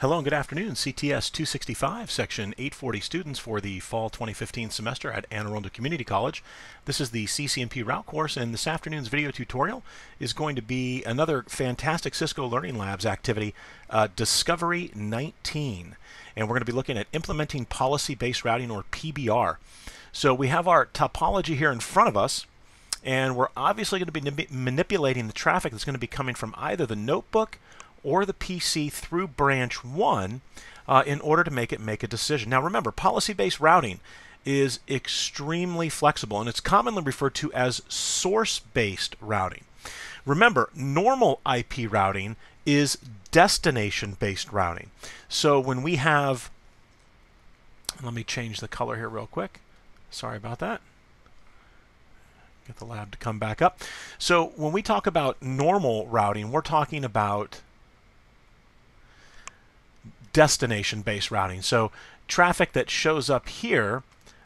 Hello and good afternoon. CTS 265, Section 840 students for the fall 2015 semester at Anne Arundel Community College. This is the CCNP route course, and this afternoon's video tutorial is going to be another fantastic Cisco Learning Labs activity, uh, Discovery 19. And we're going to be looking at implementing policy-based routing, or PBR. So we have our topology here in front of us, and we're obviously going to be manipulating the traffic that's going to be coming from either the notebook or the PC through branch 1 uh, in order to make it make a decision. Now remember, policy-based routing is extremely flexible and it's commonly referred to as source-based routing. Remember, normal IP routing is destination-based routing. So when we have, let me change the color here real quick. Sorry about that get the lab to come back up. So when we talk about normal routing, we're talking about destination based routing. So traffic that shows up here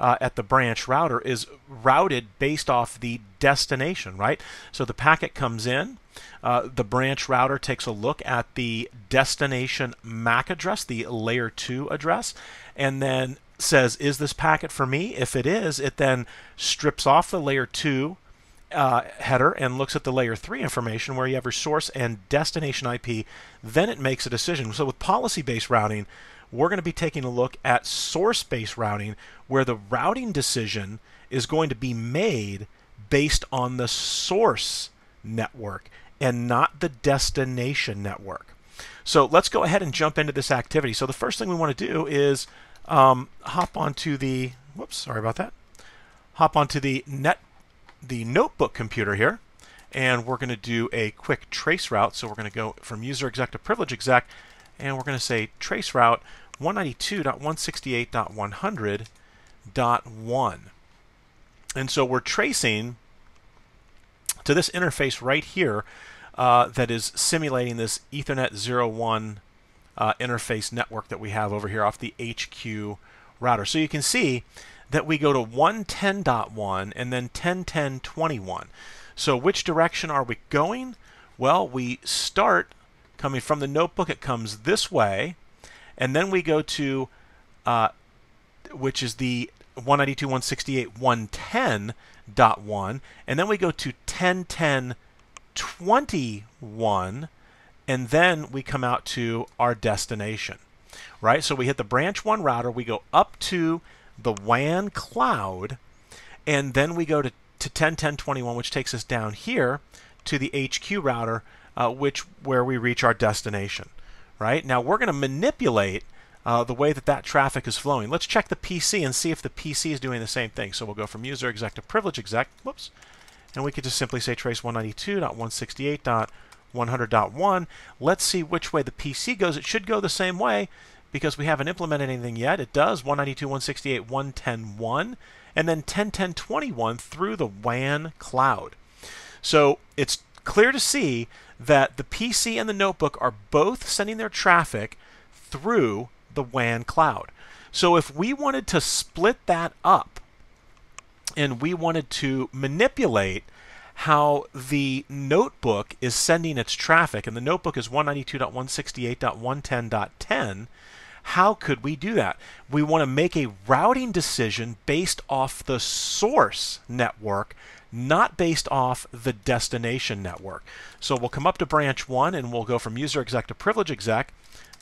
uh, at the branch router is routed based off the destination, right? So the packet comes in, uh, the branch router takes a look at the destination MAC address, the layer 2 address, and then says, is this packet for me? If it is, it then strips off the layer 2 uh, header and looks at the layer 3 information where you have your source and destination IP, then it makes a decision. So with policy-based routing, we're going to be taking a look at source-based routing where the routing decision is going to be made based on the source network and not the destination network. So let's go ahead and jump into this activity. So the first thing we want to do is um, hop onto the, whoops, sorry about that, hop onto the net the notebook computer here, and we're going to do a quick trace route. So we're going to go from user exec to privilege exec, and we're going to say trace route 192.168.100.1. And so we're tracing to this interface right here uh, that is simulating this Ethernet 01 uh, interface network that we have over here off the HQ router. So you can see that we go to 110.1 and then 1010.21. So which direction are we going? Well, we start coming from the notebook. It comes this way, and then we go to, uh, which is the 192.168.110.1, and then we go to 1010.21, and then we come out to our destination. Right? So we hit the branch 1 router, we go up to the WAN cloud, and then we go to, to 10.10.21, which takes us down here to the HQ router, uh, which where we reach our destination. Right now, we're going to manipulate uh, the way that that traffic is flowing. Let's check the PC and see if the PC is doing the same thing. So we'll go from user exec to privilege exec. Whoops. And we could just simply say trace 192.168.100.1. Let's see which way the PC goes. It should go the same way because we haven't implemented anything yet. It does 192.168.110.1 and then 10.10.21 through the WAN cloud. So it's clear to see that the PC and the notebook are both sending their traffic through the WAN cloud. So if we wanted to split that up and we wanted to manipulate how the notebook is sending its traffic, and the notebook is 192.168.110.10, how could we do that? We want to make a routing decision based off the source network, not based off the destination network. So we'll come up to branch 1 and we'll go from user exec to privilege exec.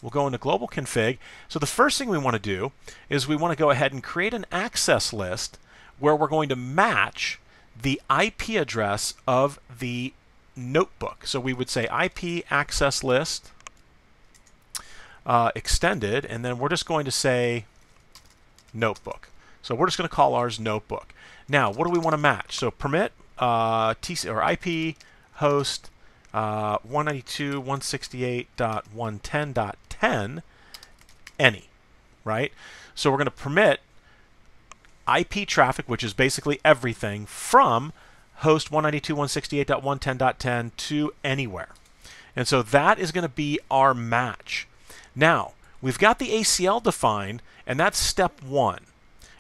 We'll go into global config. So the first thing we want to do is we want to go ahead and create an access list where we're going to match the IP address of the notebook. So we would say IP access list uh, extended, and then we're just going to say notebook. So we're just going to call ours notebook. Now, what do we want to match? So permit uh, TC or IP host uh, 192.168.110.10 any, right? So we're going to permit IP traffic, which is basically everything, from host 192.168.110.10 to anywhere. And so that is going to be our match. Now, we've got the ACL defined, and that's step one.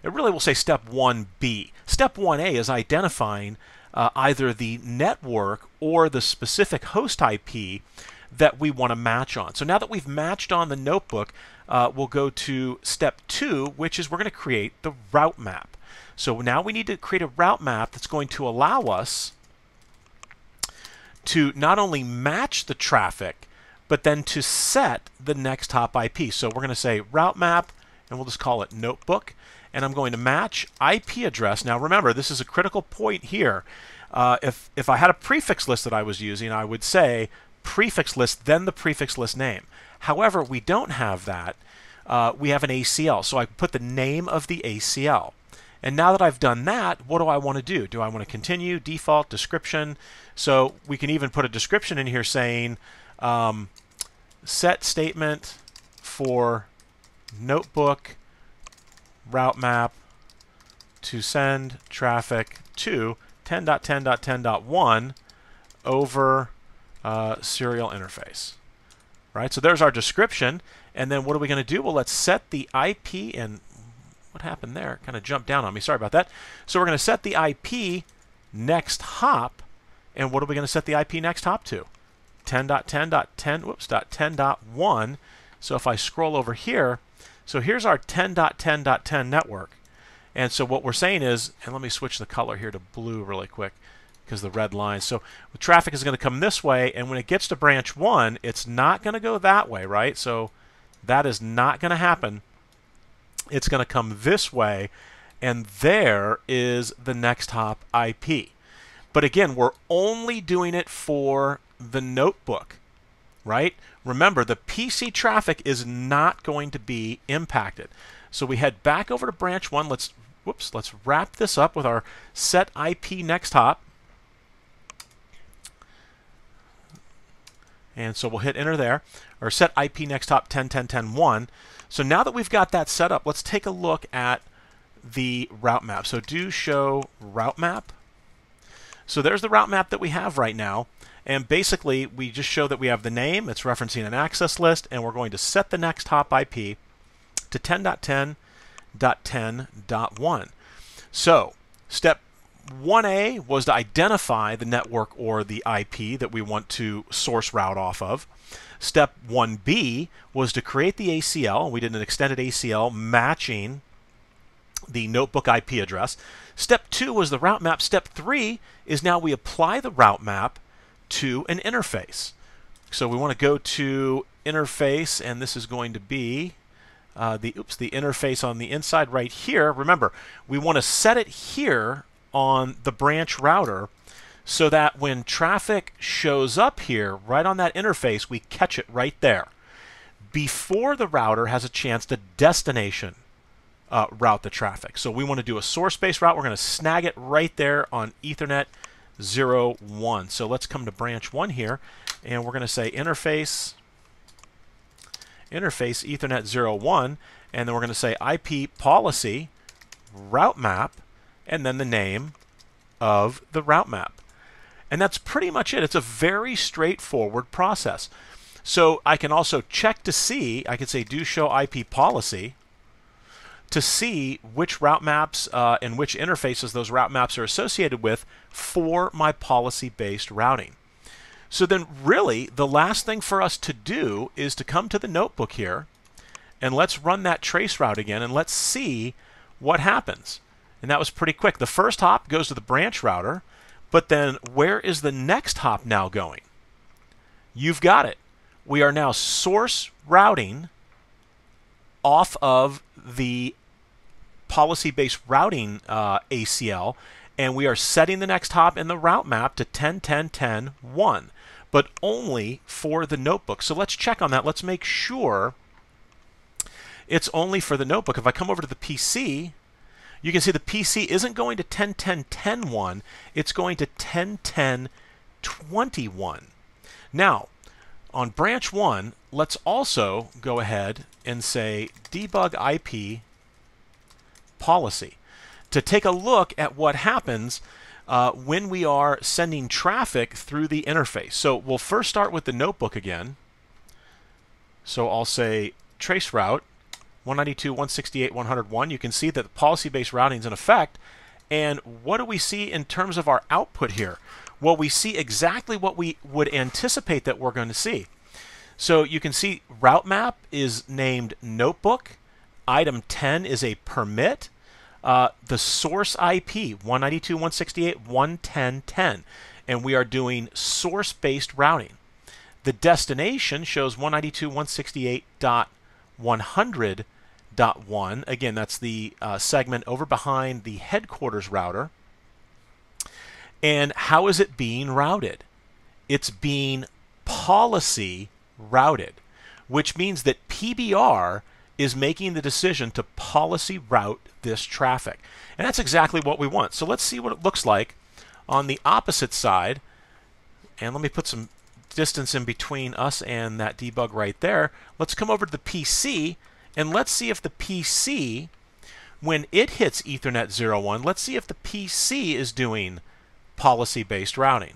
It really will say step 1B. Step 1A is identifying uh, either the network or the specific host IP that we want to match on. So now that we've matched on the notebook, uh, we'll go to step two, which is we're going to create the route map. So now we need to create a route map that's going to allow us to not only match the traffic, but then to set the next hop IP. So we're going to say route map, and we'll just call it notebook. And I'm going to match IP address. Now remember, this is a critical point here. Uh, if, if I had a prefix list that I was using, I would say prefix list, then the prefix list name. However, we don't have that. Uh, we have an ACL. So I put the name of the ACL. And now that I've done that, what do I want to do? Do I want to continue, default, description? So we can even put a description in here saying um, set statement for notebook route map to send traffic to 10.10.10.1 over uh, serial interface. Right, so there's our description, and then what are we going to do? Well, let's set the IP, and what happened there? Kind of jumped down on me. Sorry about that. So we're going to set the IP next hop, and what are we going to set the IP next hop to? 10.10.10, whoops, .10.1. So if I scroll over here, so here's our 10.10.10 network. And so what we're saying is, and let me switch the color here to blue really quick because the red line. So the traffic is going to come this way, and when it gets to branch 1, it's not going to go that way, right? So that is not going to happen. It's going to come this way, and there is the next hop IP. But again, we're only doing it for the notebook, right? Remember, the PC traffic is not going to be impacted. So we head back over to branch 1. Let's whoops, let's wrap this up with our set IP next hop. And so we'll hit enter there, or set IP next hop 10.10.10.1. So now that we've got that set up, let's take a look at the route map. So do show route map. So there's the route map that we have right now. And basically, we just show that we have the name, it's referencing an access list, and we're going to set the next hop IP to 10.10.10.1. So, step 1A was to identify the network or the IP that we want to source route off of. Step 1B was to create the ACL. We did an extended ACL matching the notebook IP address. Step 2 was the route map. Step 3 is now we apply the route map to an interface. So we want to go to interface, and this is going to be uh, the oops the interface on the inside right here. Remember, we want to set it here on the branch router so that when traffic shows up here right on that interface, we catch it right there before the router has a chance to destination uh, route the traffic. So we want to do a source-based route. We're going to snag it right there on Ethernet 0, 1. So let's come to branch 1 here, and we're going to say interface interface Ethernet 0, 1, and then we're going to say IP policy route map and then the name of the route map. And that's pretty much it. It's a very straightforward process. So I can also check to see, I can say do show IP policy to see which route maps uh, and which interfaces those route maps are associated with for my policy-based routing. So then really the last thing for us to do is to come to the notebook here and let's run that trace route again and let's see what happens. And that was pretty quick. The first hop goes to the branch router, but then where is the next hop now going? You've got it. We are now source routing off of the policy-based routing uh, ACL, and we are setting the next hop in the route map to 10.10.10.1, but only for the notebook. So let's check on that. Let's make sure it's only for the notebook. If I come over to the PC, you can see the PC isn't going to 10.10.10.1, it's going to 10.10.21. Now, on branch 1, let's also go ahead and say debug IP policy to take a look at what happens uh, when we are sending traffic through the interface. So we'll first start with the notebook again. So I'll say trace route 192, 168, 101, you can see that the policy-based routing is in effect. And what do we see in terms of our output here? Well, we see exactly what we would anticipate that we're going to see. So you can see route map is named notebook. Item 10 is a permit. Uh, the source IP 192.168.110.10, and we are doing source-based routing. The destination shows 192.168.100.1. Again, that's the uh, segment over behind the headquarters router. And how is it being routed? It's being policy routed, which means that PBR is making the decision to policy route this traffic. And that's exactly what we want. So let's see what it looks like on the opposite side. And let me put some distance in between us and that debug right there. Let's come over to the PC and let's see if the PC, when it hits Ethernet 01, let's see if the PC is doing policy-based routing.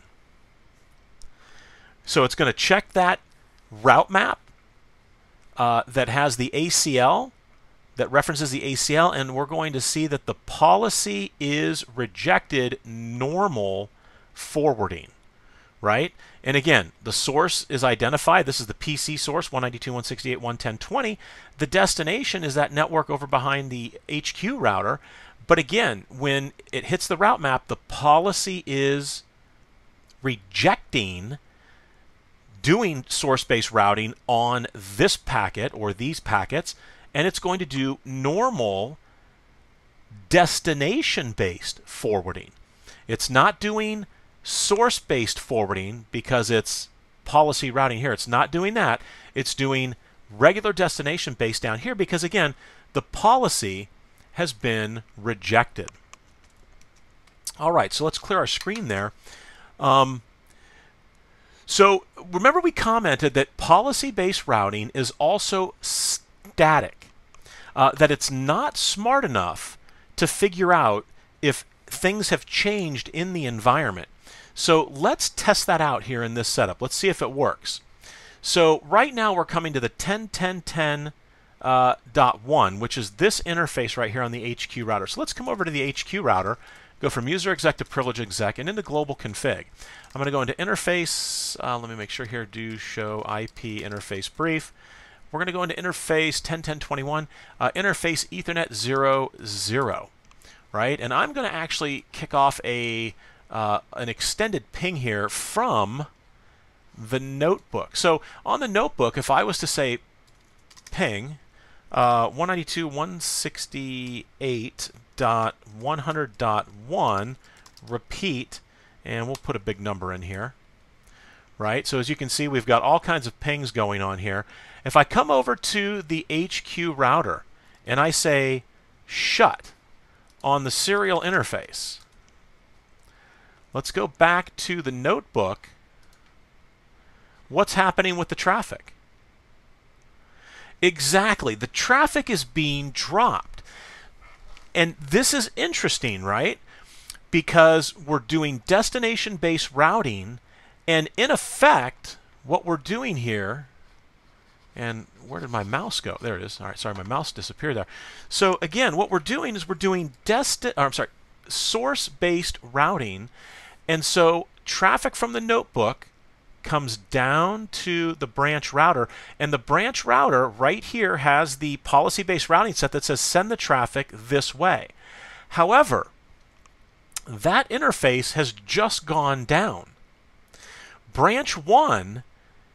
So it's going to check that route map uh, that has the ACL, that references the ACL, and we're going to see that the policy is rejected normal forwarding, right? And again, the source is identified. This is the PC source, 192.168.110.20. The destination is that network over behind the HQ router. But again, when it hits the route map, the policy is rejecting doing source-based routing on this packet or these packets, and it's going to do normal destination-based forwarding. It's not doing source-based forwarding because it's policy routing here. It's not doing that. It's doing regular destination-based down here because, again, the policy has been rejected. All right, so let's clear our screen there. Um, so remember we commented that policy-based routing is also static, uh, that it's not smart enough to figure out if things have changed in the environment. So let's test that out here in this setup. Let's see if it works. So right now we're coming to the 10.10.10 uh, dot one, which is this interface right here on the HQ router. So let's come over to the HQ router go from user exec to privilege exec and into global config. I'm going to go into interface. Uh, let me make sure here, do show IP interface brief. We're going to go into interface 10.10.21, uh, interface Ethernet 0, 0, right? And I'm going to actually kick off a uh, an extended ping here from the notebook. So on the notebook, if I was to say ping uh, 192.168.100.1 repeat, and we'll put a big number in here. Right, so as you can see, we've got all kinds of pings going on here. If I come over to the HQ router and I say shut on the serial interface, let's go back to the notebook. What's happening with the traffic? Exactly. The traffic is being dropped. And this is interesting, right? Because we're doing destination based routing, and in effect, what we're doing here, and where did my mouse go? There it is. All right, sorry, my mouse disappeared there. So again, what we're doing is we're doing destin I'm sorry, source based routing. And so traffic from the notebook comes down to the branch router, and the branch router right here has the policy-based routing set that says send the traffic this way. However, that interface has just gone down. Branch 1,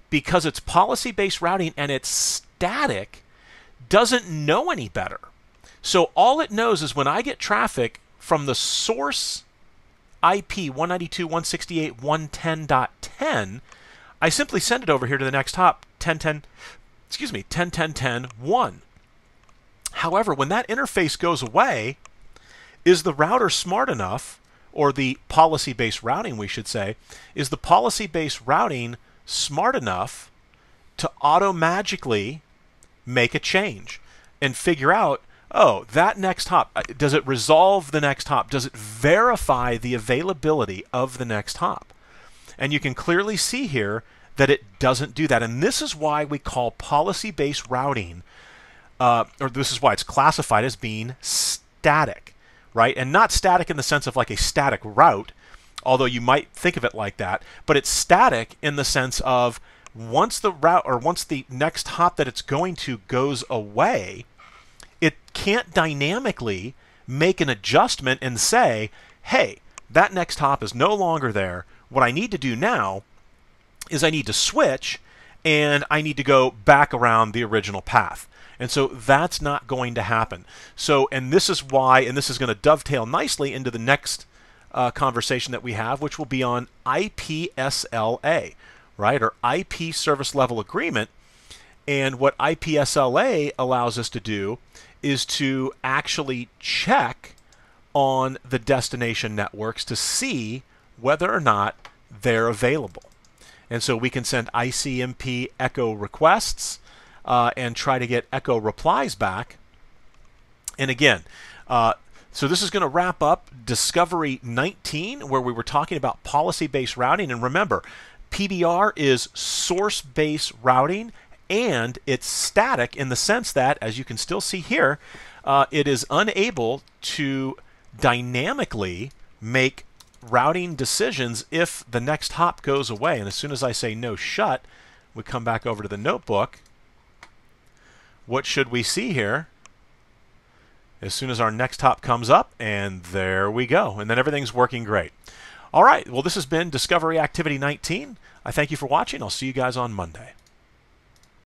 because it's policy-based routing and it's static, doesn't know any better. So all it knows is when I get traffic from the source IP 192.168.110.10, I simply send it over here to the next hop, 10, 10, excuse me, 101010 1. However, when that interface goes away, is the router smart enough, or the policy-based routing, we should say, is the policy-based routing smart enough to auto-magically make a change and figure out, oh, that next hop, uh, does it resolve the next hop? Does it verify the availability of the next hop? And you can clearly see here that it doesn't do that. And this is why we call policy-based routing, uh, or this is why it's classified as being static, right? And not static in the sense of like a static route, although you might think of it like that, but it's static in the sense of once the route or once the next hop that it's going to goes away, it can't dynamically make an adjustment and say, hey, that next hop is no longer there. What I need to do now is I need to switch and I need to go back around the original path. And so that's not going to happen. So, and this is why, and this is going to dovetail nicely into the next uh, conversation that we have, which will be on IPSLA, right, or IP Service Level Agreement. And what IPSLA allows us to do is to actually check on the destination networks to see whether or not they're available. And so we can send ICMP echo requests uh, and try to get echo replies back. And again, uh, so this is going to wrap up Discovery 19, where we were talking about policy-based routing. And remember, PBR is source-based routing, and it's static in the sense that, as you can still see here, uh, it is unable to dynamically make routing decisions if the next hop goes away. And as soon as I say no shut, we come back over to the notebook. What should we see here? As soon as our next hop comes up, and there we go. And then everything's working great. All right, well, this has been Discovery Activity 19. I thank you for watching. I'll see you guys on Monday.